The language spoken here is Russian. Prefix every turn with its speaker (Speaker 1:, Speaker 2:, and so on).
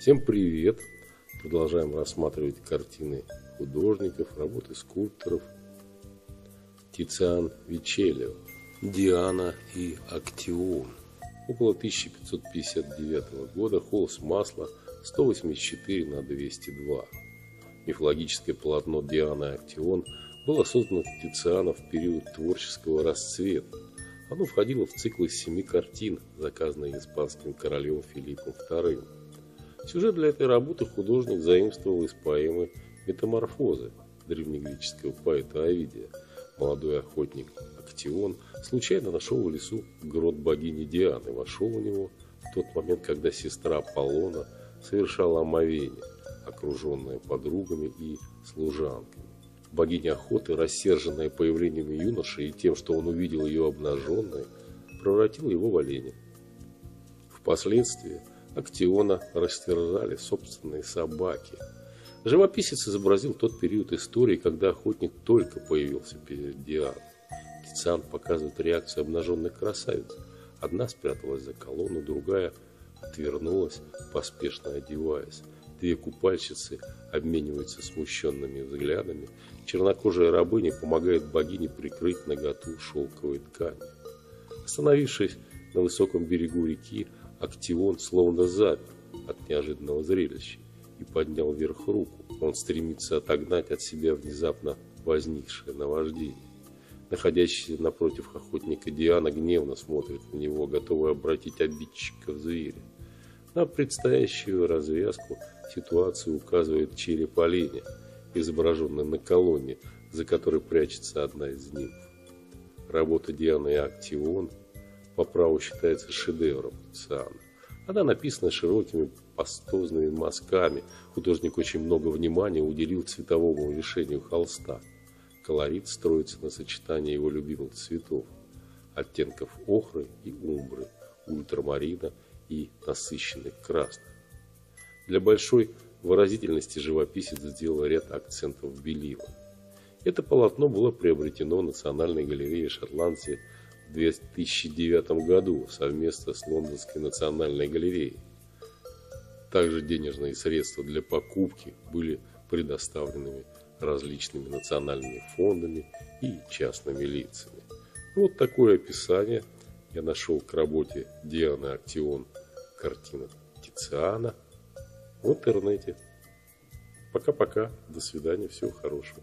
Speaker 1: Всем привет! Продолжаем рассматривать картины художников, работы скульпторов. Тициан Вичелио, Диана и Актион. Около 1559 года холст масла 184 на 202. Мифологическое полотно Диана и Актион было создано Тициана в период творческого расцвета. Оно входило в цикл из семи картин, заказанных испанским королем Филиппом II. Сюжет для этой работы художник заимствовал из поэмы «Метаморфозы» древнегреческого поэта Овидия. Молодой охотник Актион случайно нашел в лесу грот богини Дианы, вошел в него в тот момент, когда сестра Аполлона совершала омовение, окруженная подругами и служанками. Богиня охоты, рассерженная появлением юноши и тем, что он увидел ее обнаженной, превратила его в оленя. Впоследствии Актиона растерзали собственные собаки. Живописец изобразил тот период истории, когда охотник только появился перед Дианой. Тициан показывает реакцию обнаженных красавиц. Одна спряталась за колонну, другая отвернулась, поспешно одеваясь. Две купальщицы обмениваются смущенными взглядами. Чернокожая рабыня помогает богине прикрыть наготу шелковой ткани. Остановившись на высоком берегу реки, Актион словно замер от неожиданного зрелища и поднял вверх руку. Он стремится отогнать от себя внезапно возникшее наваждение. Находящийся напротив охотника Диана гневно смотрит на него, готовый обратить обидчика в зверя. На предстоящую развязку ситуации указывает череп оленя, изображенный на колонне, за которой прячется одна из нимф. Работа Дианы и Актион по праву считается шедевром Циана. Она написана широкими пастозными мазками. Художник очень много внимания уделил цветовому решению холста. Колорит строится на сочетании его любимых цветов – оттенков охры и умбры, ультрамарина и насыщенных красных. Для большой выразительности живописец сделал ряд акцентов белила. Это полотно было приобретено Национальной галерее Шотландии в 2009 году совместно с Лондонской национальной галереей. Также денежные средства для покупки были предоставлены различными национальными фондами и частными лицами. Вот такое описание я нашел к работе Дианы Актион картина Тициана в интернете. Пока-пока, до свидания, всего хорошего.